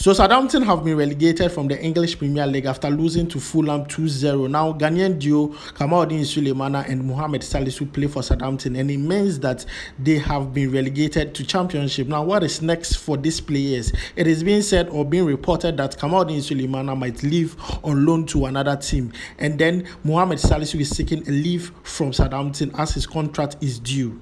So Southampton have been relegated from the English Premier League after losing to Fulham 2-0. Now Ghanaian duo Kamaldeen Sulemana and Mohammed Salisu play for Southampton and it means that they have been relegated to Championship. Now what is next for these players? It is being said or being reported that Kamaldeen Sulemana might leave on loan to another team and then Mohammed Salisu is seeking a leave from Southampton as his contract is due.